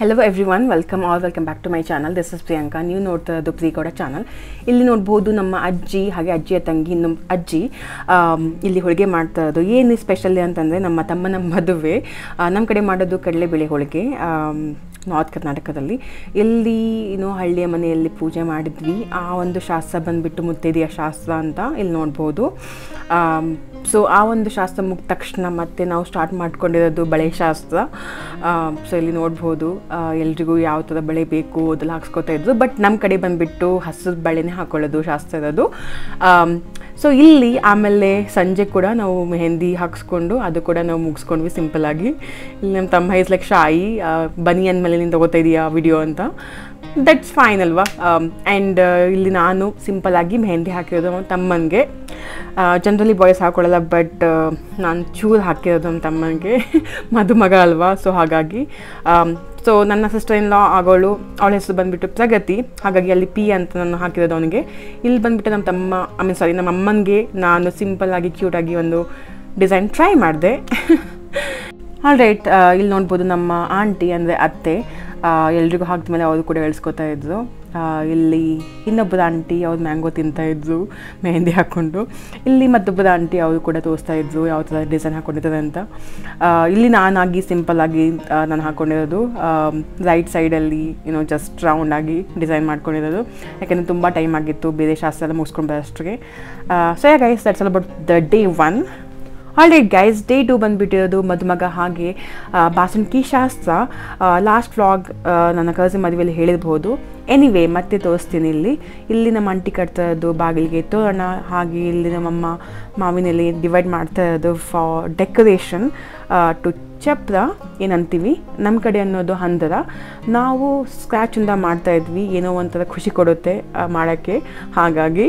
Hello everyone welcome all welcome back to my channel this is Priyanka ನೀವು ನೋಡ್ತಾ ಇರೋದು ಪ್ರಿಯಗೌಡ channel ಇಲ್ಲಿ ನೋಡ್ಬೋದು ನಮ್ಮ ಅಜ್ಜಿ, ಹಾಗೆ ಅಜ್ಜಿಯ ತಂಗಿ ನಮ್ಮ ಅಜ್ಜಿ ಇಲ್ಲಿ ಹೋಳಿಗೆ ಮಾಡ್ತಾ ಇರೋದು ಏನು ಸ್ಪೆಷಲ್ ಅಂತಂದರೆ ನಮ್ಮ ತಮ್ಮನ ಮದುವೆ. ನಮ್ಮ ಕಡೆ ಮಾಡೋದು ಕಡಲೆಬೇಳೆ ಹೋಳಿಗೆ. ನಾರ್ತ್ ಕರ್ನಾಟಕದಲ್ಲಿ. ಇಲ್ಲಿ ಏನು ಹಳ್ಳಿಯ ಮನೆಯಲ್ಲಿ ಪೂಜೆ ಮಾಡಿದ್ವಿ. ಆ ಒಂದು ಶಾಸ್ತ್ರ ಬಂದುಬಿಟ್ಟು ಮುತ್ತೈದೆಯ ಶಾಸ್ತ್ರ ಅಂತ ಇಲ್ಲಿ ನೋಡ್ಬೋದು. ಸೊ ಆ ಒಂದು ಶಾಸ್ತ್ರ ಮುಗಿದ ತಕ್ಷಣ ಮತ್ತೆ ನಾವು ಸ್ಟಾರ್ಟ್ ಮಾಡ್ಕೊಂಡಿರೋದು ಬಳೆ ಶಾಸ್ತ್ರ. ಸೊ ಇಲ್ಲಿ ನೋಡ್ಬೋದು. ಎಲ್ರಿಗೂ ಯಾವ ಥರ ಬಳೆ ಬೇಕು ಅದೆಲ್ಲ ಹಾಕ್ಸ್ಕೊತಾ ಇದ್ದರು ಬಟ್ ನಮ್ಮ ಕಡೆ ಬಂದುಬಿಟ್ಟು ಹಸಿರು ಬಳೆನೇ ಹಾಕೊಳ್ಳೋದು ಶಾಸ್ತ್ರ ಇರೋದು. ಸೊ ಇಲ್ಲಿ ಆಮೇಲೆ ಸಂಜೆ ಕೂಡ ನಾವು ಮೆಹಂದಿ ಹಾಕ್ಸ್ಕೊಂಡು ಅದು ಕೂಡ ನಾವು ಮುಗಿಸ್ಕೊಂಡ್ವಿ ಸಿಂಪಲ್ಲಾಗಿ ಇಲ್ಲಿ ನಮ್ಮ ತಮ್ಮ ಇಸ್ ಲೈಕ್ ಶಾಯಿ ಬನಿ ಅಂದಮೇಲೆ ನೀನು ತೊಗೋತಾ ಇದೀಯಾ ವಿಡಿಯೋ ಅಂತ. ದಟ್ಸ್ ಫೈನ್ ಅಲ್ವಾ? ಆ್ಯಂಡ್ ಇಲ್ಲಿ ನಾನು ಸಿಂಪಲ್ಲಾಗಿ ಮೆಹಂದಿ ಹಾಕಿರೋದು ತಮ್ಮನಿಗೆ. ಜನರಲಿ ಬಾಯ್ಸ್ ಹಾಕೊಳ್ಳಲ್ಲ ಬಟ್ ನಾನು ಚೂರು ಹಾಕಿರೋದು ನಮ್ಮ ತಮ್ಮನಿಗೆ. ಮದುಮಗ ಅಲ್ವಾ? ಸೊ ಹಾಗಾಗಿ ಸೊ ನನ್ನ ಸಿಸ್ಟರ್ ಇನ್ ಲಾ ಆಗೋಳು. ಅವಳ ಹೆಸರು ಬಂದುಬಿಟ್ಟು ಪ್ರಗತಿ. ಹಾಗಾಗಿ ಅಲ್ಲಿ ಪಿ ಅಂತ ನಾನು ಹಾಕಿರೋದು ಅವನಿಗೆ. ಇಲ್ಲಿ ಬಂದುಬಿಟ್ಟು ನಮ್ಮ ತಮ್ಮ ಐ ಮೀನ್ ಸಾರಿ ನಮ್ಮ ಅಮ್ಮನಿಗೆ ನಾನು ಸಿಂಪಲ್ಲಾಗಿ ಕ್ಯೂಟಾಗಿ ಒಂದು ಡಿಸೈನ್ ಟ್ರೈ ಮಾಡಿದೆ. ಆಲ್ ರೈಟ್ ಇಲ್ಲಿ ನೋಡ್ಬೋದು ನಮ್ಮ ಆಂಟಿ ಅಂದರೆ ಅತ್ತೆ. ಎಲ್ರಿಗೂ ಹಾಕಿದ್ಮೇಲೆ ಅವರು ಕೂಡ ಎಳ್ಸ್ಕೊತಾ ಇದ್ರು. ಇಲ್ಲಿ ಇನ್ನೊಬ್ಬದ ಆಂಟಿ ಅವ್ರು ಮ್ಯಾಂಗೋ ತಿಂತಾ ಇದ್ರು ಮೆಹಂದಿ ಹಾಕ್ಕೊಂಡು. ಇಲ್ಲಿ ಮತ್ತೊಬ್ಬದ ಆಂಟಿ ಅವರು ಕೂಡ ತೋರಿಸ್ತಾ ಇದ್ರು ಯಾವ ಥರ ಡಿಸೈನ್ ಹಾಕ್ಕೊಂಡಿದ್ದಾರೆ ಅಂತ. ಇಲ್ಲಿ ನಾನಾಗಿ ಸಿಂಪಲ್ಲಾಗಿ ನಾನು ಹಾಕ್ಕೊಂಡಿರೋದು ರೈಟ್ ಸೈಡಲ್ಲಿ ಏನೋ ಜಸ್ಟ್ ರೌಂಡಾಗಿ ಡಿಸೈನ್ ಮಾಡ್ಕೊಂಡಿರೋದು. ಯಾಕೆಂದರೆ ತುಂಬ ಟೈಮ್ ಆಗಿತ್ತು, ಬೇರೆ ಶಾಸ್ತ್ರ ಎಲ್ಲ ಮುಗಿಸ್ಕೊಂಡು ಬರೋಷ್ಟ್ರಿಗೆ. So yeah guys that's all about the day one alright guys day two ಬಂದುಬಿಟ್ಟಿರೋದು ಮದುಮಗ ಹಾಗೆ ಬಾಸಣಿಗೆ ಶಾಸ್ತ್ರ ಲಾಸ್ಟ್ ವ್ಲಾಗ್ ನನ್ನ ಕಸಿನ್ ಮದುವೆಯಲ್ಲಿ ಹೇಳಿರ್ಬೋದು. ಎನಿವೇ ಮತ್ತೆ ತೋರಿಸ್ತೀನಿ ಇಲ್ಲಿ. ಇಲ್ಲಿ ನಮ್ಮ ಅಂಟಿ ಕಟ್ತಾ ಇರೋದು, ಬಾಗಿಲಿಗೆ ತೋರಣ, ಹಾಗೆ ಇಲ್ಲಿ ನಮ್ಮಮ್ಮ ಮಾವಿನಲ್ಲಿ ಡಿವೈಡ್ ಮಾಡ್ತಾ ಇರೋದು ಫಾರ್ ಡೆಕೋರೇಷನ್ ಟು ಚಪ್ರ ಏನಂತೀವಿ ನಮ್ಮ ಕಡೆ ಅನ್ನೋದು ಹಂದರ. ನಾವು ಸ್ಕ್ರ್ಯಾಚಿಂದ ಮಾಡ್ತಾ ಇದ್ವಿ, ಏನೋ ಒಂಥರ ಖುಷಿ ಕೊಡುತ್ತೆ ಮಾಡೋಕ್ಕೆ. ಹಾಗಾಗಿ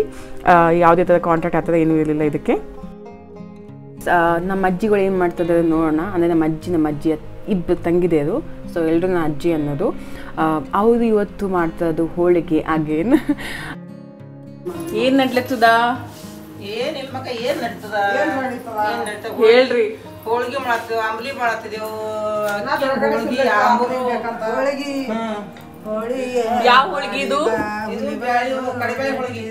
ಯಾವುದೇ ಥರ ಕಾಂಟ್ರಾಕ್ಟ್ ಆ ಥರ ಏನೂ ಇರಲಿಲ್ಲ ಇದಕ್ಕೆ. ನಮ್ಮ ಅಜ್ಜಿಗಳು ಏನು ಮಾಡ್ತಿದ್ದಾರೆ ನೋಡೋಣ. ಅಂದರೆ ನಮ್ಮ ಅಜ್ಜಿ ನಮ್ಮ ಅಜ್ಜಿ ಇಬ್ಬರು ತಂಗಿದೆಯರು ಸೊ ಎಲ್ಲರೂ ನನ್ನ ಅಜ್ಜಿ ಅನ್ನೋದು. ಅವರು ಇವತ್ತು ಮಾಡ್ತಿರೋದು ಹೋಳಿಗೆ ಆಗೇನು ಏನು ನಡ್ಲತ್ತದ? ಏನಿಲ್ಲ ಮಕ್ಕ ಏನ್ ನಡ್ತದ? ಹೇಳ್ರಿ. ಹೋಳಿಗೆ ಮಾಡ್ತೇವೆ ಅಂಬ್ಲಿ ಮಾಡತ್ತಿದೇವು. ಹೋಳಿಗೆ ಆಂಬೂರು. ಯಾವ ಹೋಳಿಗೆ ಇದು? ಕಡಿಮೆ ಹೋಳಿಗೆ.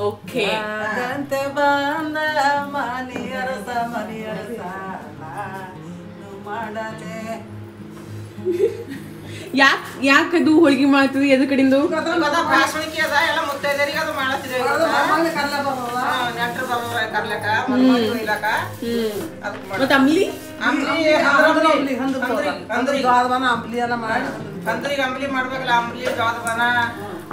ಓಕೆ ಅದಂತೆ ಬಂದ ಮನಿ ಅರಸ ಮನಿ ಅರಸ ನಾನು ಮಾಡಲೆ ಯಾಕೆ ಯಾಕೆ ಅದು ಹೋಳಿಗೆ ಮಾಡ್ತೀವಿ ಎದ್ರ ಕಡಿಂದು? ಅದ ಎಲ್ಲ ಮುತ್ತೈದರಿಗೆ ಅದು ಮಾಡತ್ತಿದೇವು ನೆಂಟ್ರು ಬರುವ ಕರ್ಲಕ ಮಾಡಿ ಮತ್ತೆ ಅಮ್ಲಿ ಅಂಬ್ಲಿ ಅಂದ್ರಿ ಮಾಡಿ. ಅಂದ್ರಿಗೆ ಅಂಬ್ಲಿ ಮಾಡ್ಬೇಕಲ್ಲ ಅಂಬ್ಲಿ ಜೋಳದ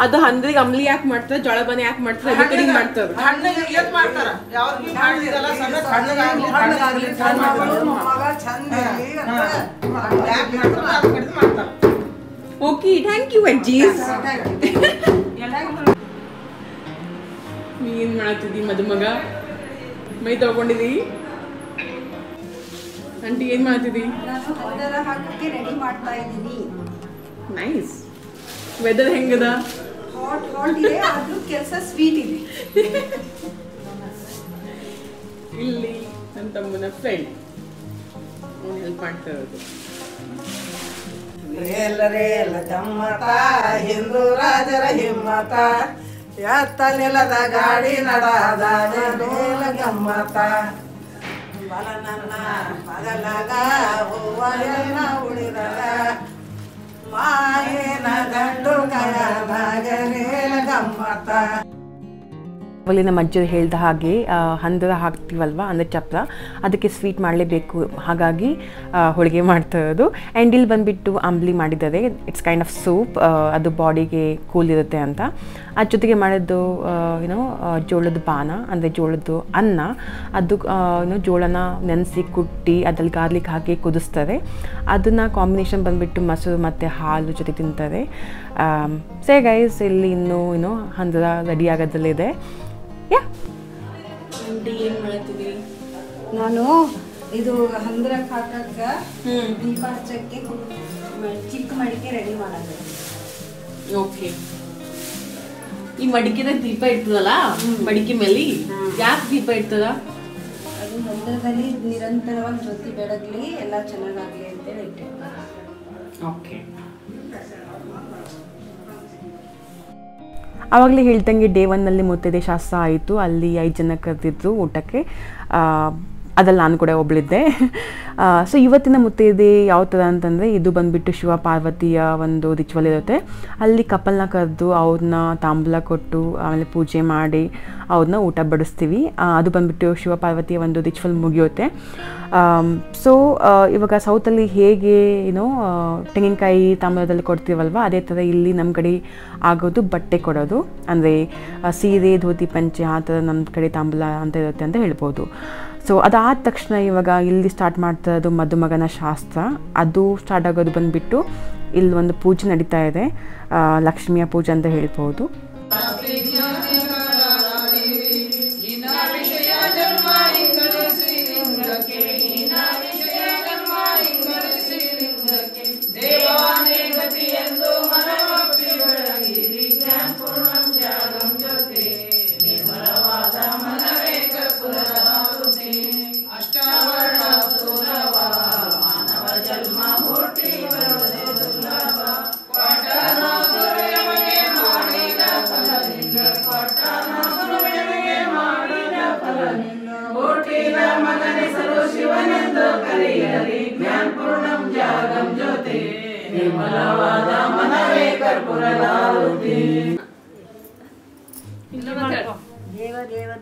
ಅದು ಹಂದ್ರಿಗೆ ಅಮ್ಲಿ ಯಾಕೆ ಮಾಡ್ತಾರೆ ಜೋಳ ಬನ ಯಾಕೆ ಮಾಡ್ತಾರೆ ಅದ್ರ ಕಡೆಗೆ ಮಾಡ್ತಾರೆ. ಹಣ್ಣಿಗೆ ಇಲ್ಲದ್ ಮಾಡ್ತಾರ? ಯಾವ್ದು ಬಿ ಮಾಡಿದಲ್ಲ ಸಣ್ಣ ಹಣ್ಣಗಾಗ್ಲಿ ಹಣ್ಣಗಾಗ್ಲಿ ಚಂದ ಯಾಕೆ ಮಾಡ್ತಾರ ಅದ್ ಕಡಿದು ಮಾಡ್ತಾರ. ಓಕೆ ಥ್ಯಾಂಕ್ ಯು ಅಜ್ಜೀಸ್ ಏನ್ ಮಾಡತ್ತಿದ್ದಿ ಮದುಮಗ? ಮೈ ತಗೊಂಡಿದಿ ಆಂಟಿ ಏನ್ ಮಾಡ್ತಿದ್ದಿ ನಾನು ಹೌದರ ಹಾಕಕ್ಕೆ ರೆಡಿ ಮಾಡ್ತಾ ಇದ್ದೀನಿ. ನೈಸ್ ವೆದರ್ ಹೆಂಗದ? ಹಾಟ್ ಹಾಟ್ ಇದೆ ಆದ್ರೂ ಕೆಲಸ ಸ್ವೀಟ್ ಇದೆ. ಇಲ್ಲಿ ನನ್ನ ತಮ್ಮನ ಫ್ರೆಂಡ್ ಅವ್ನು ಹೆಲ್ಪ್ ಮಾಡ್ತಾ ಇರೋದು. ರೇಲ ಗಮ್ಮತ ಹಿಂದೂ ರಾಜರ ಹಿಮ್ಮತ. ಎತ್ತ ನೆಲದ ಗಾಡಿ ನಡಾದ ರೇಲ ಗಮ್ಮತ. ಬಲ ನನ್ನ ಬದಲಾಗ ಹೂವ ಅಲ್ಲಿ ನಮ್ಮ ಅಜ್ಜರು ಹೇಳಿದ ಹಾಗೆ ಹಂದರ ಹಾಕ್ತೀವಲ್ವ ಅಂದರೆ ಚಪ್ರ. ಅದಕ್ಕೆ ಸ್ವೀಟ್ ಮಾಡಲೇಬೇಕು. ಹಾಗಾಗಿ ಹೋಳಿಗೆ ಮಾಡ್ತಾ ಇರೋದು ಆ್ಯಂಡ್ ಇಲ್ಲಿ ಬಂದುಬಿಟ್ಟು ಅಂಬ್ಲಿ ಮಾಡಿದ್ದಾರೆ. ಇಟ್ಸ್ ಕೈಂಡ್ ಆಫ್ ಸೂಪ್ ಅದು ಬಾಡಿಗೆ ಕೂಲ್ ಇರುತ್ತೆ ಅಂತ. ಅದ್ರ ಜೊತೆಗೆ ಮಾಡಿದ್ದು ಏನೋ ಜೋಳದ ಪಾನ ಅಂದರೆ ಜೋಳದ್ದು ಅನ್ನ. ಅದು ಏನು ಜೋಳನ ನೆನೆಸಿ ಕುಟ್ಟಿ ಅದ್ರಲ್ಲಿ ಗಾರ್ಲಿಕ್ ಹಾಕಿ ಕುದಿಸ್ತಾರೆ ಅದನ್ನು ಕಾಂಬಿನೇಷನ್ ಬಂದುಬಿಟ್ಟು ಮೊಸರು ಮತ್ತು ಹಾಲು ಜೊತೆ ತಿಂತಾರೆ. ಸೇ ಗೈಸ್ ಇಲ್ಲಿ ಇನ್ನೂ ಏನೋ ಹಂದರ ರೆಡಿ ಆಗೋದಲ್ಲಿದೆ ಯಾ ನಾನು ಇದು ಹಂದ್ರ ಹಾಕಕ್ಕ ದೀಪ ಹಚ್ಚಕ್ಕೆ ಚಿಕ್ಕ ಮಡಿಕೆ ರೆಡಿ ಮಾಡೋದು. ಓಕೆ ಈ ಮಡಿಕೆದಾಗ ದೀಪ ಇರ್ತದಲ್ಲ? ಮಡಿಕೆ ಮೇಲೆ? ಯಾಕೆ ದೀಪ ಇರ್ತದ? ಅದು ಮಂದಿರದಲ್ಲಿ ನಿರಂತರವಾಗಿ ಜ್ಯೋತಿ ಬೆಳಗ್ಲಿ ಎಲ್ಲ ಚೆನ್ನಾಗಾಗ್ಲಿ ಅಂತೇಳಿ ಇಟ್ಟೆ ಓಕೆ. ಆವಾಗಲೇ ಹೇಳ್ದಂಗೆ ಡೇ ಒನ್ನಲ್ಲಿ ಮುತ್ತೈದೆ ಶಾಸ್ತ್ರ ಆಯಿತು. ಅಲ್ಲಿ ಐದು ಜನ ಕರೆದಿದ್ರು ಊಟಕ್ಕೆ. ಆ, ಅದ್ರಲ್ಲಿ ನಾನು ಕೂಡ ಒಬ್ಳಿದ್ದೆ. ಸೊ ಇವತ್ತಿನ ಮುತ್ತೈದೆ ಯಾವ ಥರ ಅಂತಂದರೆ ಇದು ಬಂದುಬಿಟ್ಟು ಶಿವ ಪಾರ್ವತಿಯ ಒಂದು ರಿಚುವಲ್ ಇರುತ್ತೆ. ಅಲ್ಲಿ ಕಪಲ್ನ ಕರೆದು ಅವ್ರನ್ನ ತಾಂಬೂಲ ಕೊಟ್ಟು ಆಮೇಲೆ ಪೂಜೆ ಮಾಡಿ ಅವ್ರನ್ನ ಊಟ ಬಡಿಸ್ತೀವಿ. ಅದು ಬಂದುಬಿಟ್ಟು ಶಿವ ಪಾರ್ವತಿಯ ಒಂದು ರಿಚುವಲ್ ಮುಗಿಯುತ್ತೆ. ಸೊ ಇವಾಗ ಸೌತಲ್ಲಿ ಹೇಗೆ ಏನೋ ತೆಂಗಿನಕಾಯಿ ತಾಂಬೂಲದಲ್ಲಿ ಕೊಡ್ತೀವಲ್ವ, ಅದೇ ಥರ ಇಲ್ಲಿ ನಮ್ಮ ಕಡೆ ಆಗೋದು ಬಟ್ಟೆ ಕೊಡೋದು. ಅಂದರೆ ಸೀರೆ, ಧೋತಿ, ಪಂಚೆ ಆ ಥರ ನಮ್ಮ ಕಡೆ ತಾಂಬೂಲ ಅಂತ ಇರುತ್ತೆ ಅಂತ ಹೇಳ್ಬೋದು. ಸೊ ಅದಾದ ತಕ್ಷಣ ಇವಾಗ ಇಲ್ಲಿ ಸ್ಟಾರ್ಟ್ ಮಾಡ್ತಾ ಇರೋದು ಮದುಮಗನ ಶಾಸ್ತ್ರ. ಅದು ಸ್ಟಾರ್ಟ್ ಆಗೋದು ಬಂದುಬಿಟ್ಟು ಇಲ್ಲಿ ಒಂದು ಪೂಜೆ ನಡೀತಾ ಇದೆ. ಲಕ್ಷ್ಮಿಯ ಪೂಜೆ ಅಂತ ಹೇಳ್ಬೋದು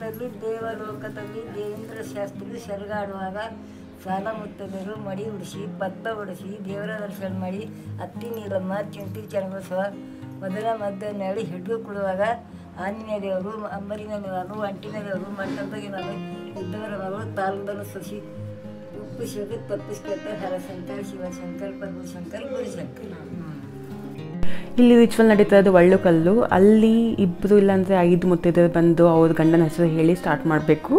ದೇವದೇವದಲ್ಲಿ ದೇವಲೋಕದಲ್ಲಿ ದೇವೇಂದ್ರ ಶಾಸ್ತ್ರಿ ಸೆರಗಾಡುವಾಗ ಸಾಲ ಮುತ್ತದರು ಮಡಿ ಉಡಿಸಿ, ಭತ್ತ ಉಡಿಸಿ ದೇವರ ದರ್ಶನ ಮಾಡಿ ಅತ್ತಿ ನೀಲಮ್ಮ ಚಿಂಟಿ ಚನ್ನಬಸವ ಮೊದಲ ನೆಳಿ ಹಿಡಿದು ಕೊಡುವಾಗ ಆಂಜನೇಯ ದೇವರು, ಅಂಬರಿನ ದೇವರು ಅಂಟಿನ ದೇವರು ಮಂಟಪದಾಗಿ ನಾನು ಇದ್ದವರ ಮಗಳು, ತಾಲೂಕನ್ನು ಸಸಿ ಉಪ್ಪು ಶಿವ ತಪ್ಪಿಸ್ಕೊಳ್ತಾರೆ ಹರಶಂಕರ್ ಶಿವಶಂಕರ್ ಪರಮಶಂಕರ್ ಗುರುಶಂಕರ್ ಇಲ್ಲಿ ರಿಚುವಲ್ ನಡೀತಾ ಇರೋದು ಒಳ್ಳು ಕಲ್ಲು. ಅಲ್ಲಿ ಇಬ್ಬರು ಇಲ್ಲಾಂದರೆ ಐದು ಮುತ್ತೈದರು ಬಂದು ಅವ್ರ ಗಂಡನ ಹೆಸರು ಹೇಳಿ ಸ್ಟಾರ್ಟ್ ಮಾಡಬೇಕು.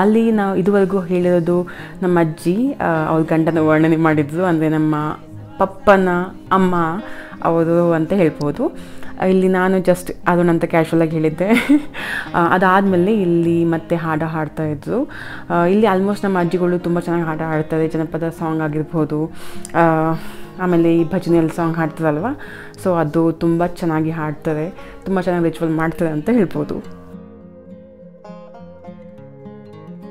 ಅಲ್ಲಿ ನಾವು ಇದುವರೆಗೂ ಹೇಳಿರೋದು ನಮ್ಮ ಅಜ್ಜಿ ಅವ್ರ ಗಂಡನ ವರ್ಣನೆ ಮಾಡಿದ್ರು ಅಂದರೆ ನಮ್ಮ ಪಪ್ಪನ ಅಮ್ಮ ಅವರು ಅಂತ ಹೇಳ್ಬೋದು. ಇಲ್ಲಿ ನಾನು ಜಸ್ಟ್ ಅದನ್ನಂತ ಕ್ಯಾಶುವಲಾಗಿ ಹೇಳಿದ್ದೆ. ಅದಾದಮೇಲೆ ಇಲ್ಲಿ ಮತ್ತೆ ಹಾಡು ಇದ್ರು. ಇಲ್ಲಿ ಆಲ್ಮೋಸ್ಟ್ ನಮ್ಮ ಅಜ್ಜಿಗಳು ತುಂಬ ಚೆನ್ನಾಗಿ ಹಾಡು ಹಾಡ್ತಾರೆ. ಜನಪದ ಸಾಂಗ್ ಆಗಿರ್ಬೋದು. ಆಮೇಲೆ ಈ ಭಜನೆಯಲ್ಲಿ ಸಾಂಗ್ ಹಾಡ್ತದಲ್ವ ಸೊ ಅದು ತುಂಬ ಚೆನ್ನಾಗಿ ಹಾಡ್ತಾರೆ, ತುಂಬ ಚೆನ್ನಾಗಿ ರಿಚುವಲ್ ಮಾಡ್ತಾರೆ ಅಂತ ಹೇಳ್ಬೋದು.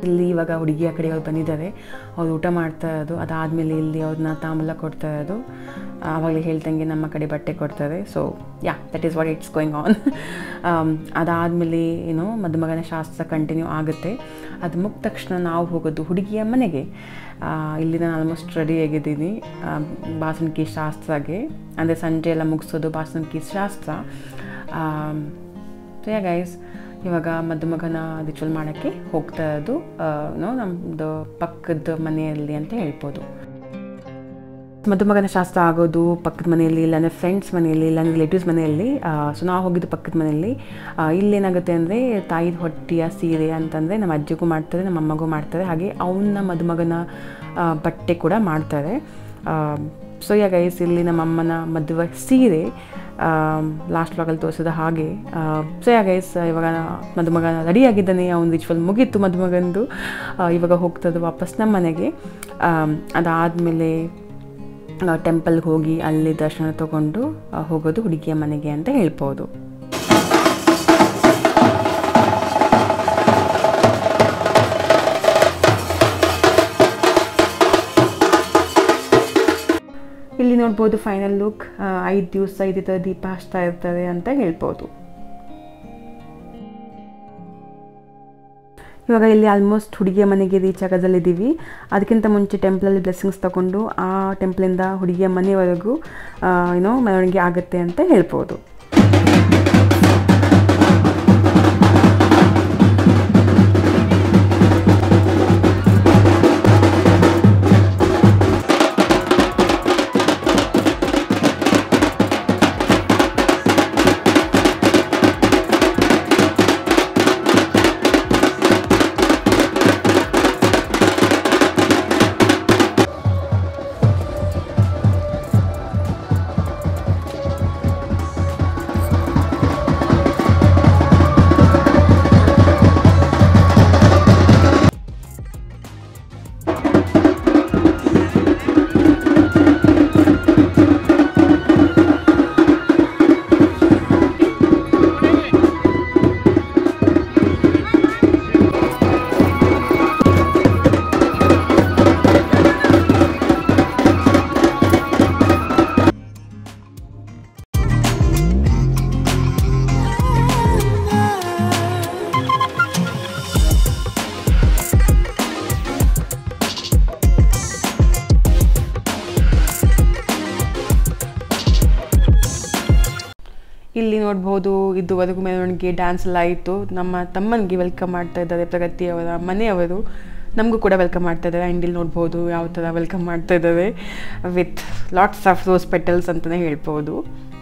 ಇಲ್ಲಿ ಇವಾಗ ಹುಡುಗಿಯ ಕಡೆಯವ್ರು ಬಂದಿದ್ದಾರೆ ಅವ್ರು ಊಟ ಮಾಡ್ತಾ ಇರೋದು, ಅದಾದಮೇಲೆ ಇಲ್ಲಿ ಅವ್ರನ್ನ ತಾಂಬೂಲ ಕೊಡ್ತಾ ಇರೋದು. ಆವಾಗಲೇ ಹೇಳ್ದಂಗೆ ನಮ್ಮ ಕಡೆ ಬಟ್ಟೆ ಕೊಡ್ತಾರೆ so yeah that is what it's going on ಅದಾದಮೇಲೆ ಏನೋ, ಮದುಮಗನ ಶಾಸ್ತ್ರ ಕಂಟಿನ್ಯೂ ಆಗುತ್ತೆ. ಅದು ಮುಗಿದ ತಕ್ಷಣ ನಾವು ಹೋಗೋದು ಹುಡುಗಿಯ ಮನೆಗೆ. ಇಲ್ಲಿ ನಾನು ಆಲ್ಮೋಸ್ಟ್ ರೆಡಿ ಆಗಿದ್ದೀನಿ. ಬಾಸನ್ಕಿ ಶಾಸ್ತ್ರಗೆ. ಅಂದರೆ ಸಂಜೆ ಎಲ್ಲ ಮುಗಿಸೋದು ಬಾಸನ್ಕಿ ಶಾಸ್ತ್ರ. ಸೊ ಯಾ ಗೈಸ್ ಇವಾಗ ಮದುಮಗನ ರಿಚುವಲ್ ಮಾಡೋಕ್ಕೆ ಹೋಗ್ತಾ ಇರೋದು ನೋ ನಮ್ಮದು ಪಕ್ಕದ ಮನೆಯಲ್ಲಿ ಅಂತ ಹೇಳ್ಬೋದು. ಮದುಮಗನ ಶಾಸ್ತ್ರ ಆಗೋದು, ಪಕ್ಕದ ಮನೆಯಲ್ಲಿ ಇಲ್ಲಾಂದರೆ ಫ್ರೆಂಡ್ಸ್ ಮನೆಯಲ್ಲಿ ಇಲ್ಲಾಂದರೆ ರಿಲೇಟಿವ್ಸ್ ಮನೆಯಲ್ಲಿ ಸೊ ನಾವು ಹೋಗಿದ್ದು ಪಕ್ಕದ ಮನೆಯಲ್ಲಿ ಇಲ್ಲೇನಾಗುತ್ತೆ ಅಂದರೆ ತಾಯಿದ ಹೊಟ್ಟೆಯ ಸೀರೆ ಅಂತಂದರೆ ನಮ್ಮ ಅಜ್ಜಿಗೂ ಮಾಡ್ತಾರೆ, ನಮ್ಮ ಅಮ್ಮಗೂ ಮಾಡ್ತಾರೆ, ಹಾಗೆ ಅವನ್ನ ಮದುಮಗನ ಬಟ್ಟೆ ಕೂಡ ಮಾಡ್ತಾರೆ. ಸೊ ಯಾ ಗೈಸ್ ಇಲ್ಲಿ ನಮ್ಮ ಅಮ್ಮನ ಮದುವೆ ಸೀರೆ ಲಾಸ್ಟ್ ವ್ಲಾಗಲ್ಲಿ ತೋರಿಸಿದ ಹಾಗೆ. ಸೊ ಯಾ ಗೈಸ್ ಇವಾಗ ಮದುಮಗ ರೆಡಿಯಾಗಿದ್ದಾನೆ. ಅವನು ರಿಚುವಲ್ ಮುಗೀತು ಮದುಮಗಂದು. ಇವಾಗ ಹೋಗ್ತದೆ ವಾಪಸ್ ನಮ್ಮ ಮನೆಗೆ. ಅದಾದಮೇಲೆ ಟೆಂಪಲ್ಗೆ ಹೋಗಿ ಅಲ್ಲಿ ದರ್ಶನ ತಗೊಂಡು ಹೋಗೋದು ಹುಡುಗಿಯ ಮನೆಗೆ ಅಂತ ಹೇಳ್ಬೋದು. ನೋಡ್ಬೋದು ಫೈನಲ್ ಲುಕ್ ಐದು ದಿವಸ ಇದ್ದ ದೀಪ ಹಚ್ತಾ ಇರ್ತಾರೆ ಅಂತ ಹೇಳ್ಬೋದು. ಇವಾಗ ಇಲ್ಲಿ ಆಲ್ಮೋಸ್ಟ್ ಹುಡುಗಿಯ ಮನೆಗೆ ರೀಚ್ ಆಗೋದಲ್ಲಿದ್ದೀವಿ ಅದಕ್ಕಿಂತ ಮುಂಚೆ ಟೆಂಪಲಲ್ಲಿ ಬ್ಲೆಸ್ಸಿಂಗ್ಸ್ ತಗೊಂಡು ಆ ಟೆಂಪಲಿಂದ ಹುಡುಗಿಯ ಮನೆವರೆಗೂ ಏನೋ ಮೆರವಣಿಗೆ ಆಗುತ್ತೆ ಅಂತ ಹೇಳ್ಬೋದು. ನೋಡ್ಬೋದು ಇದುವರೆಗೂ ಮೆರವಣಿಗೆ ಡ್ಯಾನ್ಸ್ ಎಲ್ಲ ಆಯಿತು. ನಮ್ಮ ತಮ್ಮನಿಗೆ ವೆಲ್ಕಮ್ ಮಾಡ್ತಾ ಇದ್ದಾರೆ ಪ್ರಗತಿ ಅವರ ಮನೆಯವರು. ನಮಗೂ ಕೂಡ ವೆಲ್ಕಮ್ ಮಾಡ್ತಾ ಇದ್ದಾರೆ. ಆ್ಯಂಡ್ ಇಲ್ಲಿ ನೋಡ್ಬೋದು, ಯಾವ ಥರ ವೆಲ್ಕಮ್ ಮಾಡ್ತಾ ಇದ್ದಾರೆ. With lots of rose petals ಅಂತಲೇ ಹೇಳ್ಬೋದು.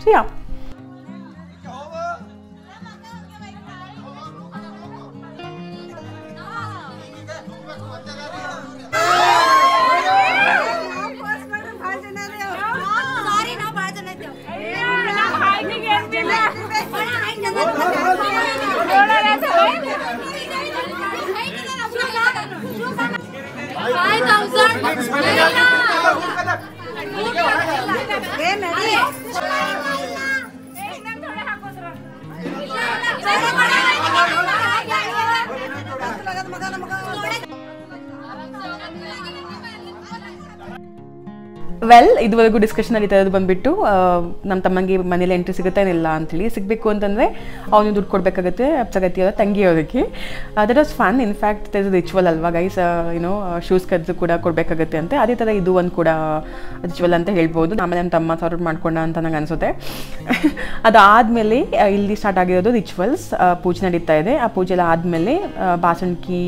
ಸೊ ಯಾ ವೆಲ್ ಇದುವರೆಗೂ ಡಿಸ್ಕಷನ್ ನಡೀತಾ ಇರೋದು ಬಂದ್ಬಿಟ್ಟು ನಮ್ಮ ತಮ್ಮಂಗೆ ಮನೇಲಿ ಎಂಟ್ರಿ ಸಿಗುತ್ತೇನಿಲ್ಲ ಅಂತೇಳಿ ಸಿಗಬೇಕು ಅಂತಂದರೆ ಅವನು ದುಡ್ಡು ಕೊಡಬೇಕಾಗುತ್ತೆ ಪ್ರಗತಿಯವರ ತಂಗಿಯವರಿಗೆ. That was fun in fact is ritual ಅಲ್ವಾ ಗೈಸ್ ಏನೋ ಶೂಸ್ ಕದ್ದು ಕೂಡ ಕೊಡಬೇಕಾಗುತ್ತೆ ಅಂತ. ಅದೇ ಥರ ಇದು ಒಂದು ಕೂಡ ರಿಚುವಲ್ ಅಂತ ಹೇಳ್ಬೋದು. ಆಮೇಲೆ ನಮ್ಮ ತಮ್ಮ ಸಾರ್ಟ್ ಮಾಡ್ಕೊಂಡ ಅಂತ ನಂಗೆ ಅನಿಸುತ್ತೆ. ಅದಾದಮೇಲೆ ಇಲ್ಲಿ ಸ್ಟಾರ್ಟ್ ಆಗಿರೋದು ರಿಚುವಲ್ಸ್ ಪೂಜೆ ನಡೀತಾ ಇದೆ. ಆ ಪೂಜೆ ಎಲ್ಲ ಆದಮೇಲೆ ಬಾಸಣ್ಕಿ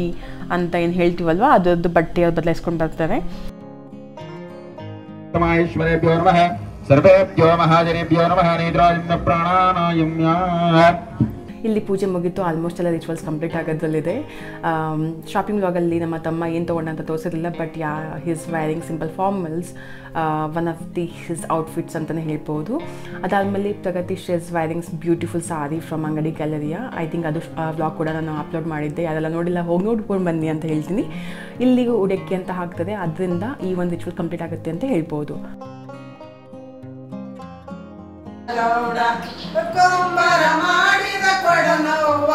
ಅಂತ ಏನು ಹೇಳ್ತೀವಲ್ವ, ಅದರದ್ದು ಬಟ್ಟೆ ಅವ್ರು ಬದಲಾಯಿಸ್ಕೊಂಡು ಬರ್ತಾರೆ. तमाश्वरेभ्यो नम। सर्वेभ्यो महाजनेभ्यो नमः नेत्राजिम्न प्राणानायम्या ಇಲ್ಲಿ ಪೂಜೆ ಮುಗಿತು ಆಲ್ಮೋಸ್ಟ್ ಎಲ್ಲ ರಿಚುವಲ್ಸ್ ಕಂಪ್ಲೀಟ್ ಆಗೋದ್ರಲ್ಲಿದೆ. ಶಾಪಿಂಗ್ ಲಾಗಲ್ಲಿ ನಮ್ಮ ತಮ್ಮ ಏನು ತೊಗೊಂಡ ಅಂತ ತೋರಿಸಿರಲಿಲ್ಲ but yeah he's wearing simple formals one of the his outfits ಅಂತಲೇ ಹೇಳ್ಬೋದು. ಅದಾದಮೇಲೆ Pragati she's wearing beautiful sari from Angadi Galleria I think ಅದು ವ್ಲಾಗ್ ಕೂಡ ನಾನು ಅಪ್ಲೋಡ್ ಮಾಡಿದ್ದೆ. ಯಾರೆಲ್ಲ ನೋಡಿಲ್ಲ, ಹೋಗಿ ನೋಡ್ಕೊಂಡು ಬನ್ನಿ ಅಂತ ಹೇಳ್ತೀನಿ. ಇಲ್ಲಿಗೂ ಉಡಕ್ಕೆ ಅಂತ ಹಾಕ್ತದೆ. ಅದರಿಂದ ಈ ಒಂದು ರಿಚುವಲ್ ಕಂಪ್ಲೀಟ್ ಆಗುತ್ತೆ ಅಂತ ಹೇಳ್ಬೋದು. ಮಾಡಿದ ಕೊಡನವ್ವ.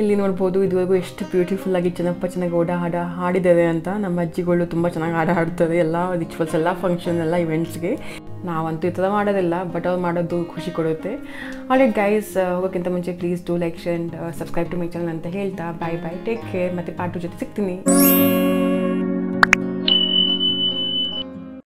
ಇಲ್ಲಿ ನೋಡ್ಬೋದು ಇದುವರೆಗೂ ಎಷ್ಟು ಬ್ಯೂಟಿಫುಲ್ ಆಗಿ ಚೆನ್ನಪ್ಪ ಚೆನ್ನಾಗಿ ಹಾಡ ಹಾಡಿದ್ದಾರೆ ಅಂತ. ನಮ್ಮ ಅಜ್ಜಿಗಳು ತುಂಬ ಚೆನ್ನಾಗಿ ಹಾಡ ಹಾಡ್ತಾರೆ. ಎಲ್ಲ ರಿಚುವಲ್ಸ್ ಎಲ್ಲ ಫಂಕ್ಷನ್ ಎಲ್ಲ ಇವೆಂಟ್ಸ್ಗೆ ನಾವಂತೂ ಈ ಥರ ಮಾಡೋದಿಲ್ಲ ಬಟ್ ಅವ್ರು ಮಾಡೋದು ಖುಷಿ ಕೊಡುತ್ತೆ. ಆಲ್ರೆಡಿ ಗೈಸ್ ಹೋಗೋಕ್ಕಿಂತ ಮುಂಚೆ please do like share and subscribe to my channel ಅಂತ ಹೇಳ್ತಾ. ಬಾಯ್ ಬಾಯ್ ಟೇಕ್ ಕೇರ್ ಮತ್ತು ಪಾರ್ಟು ಜೊತೆ ಸಿಗ್ತೀನಿ.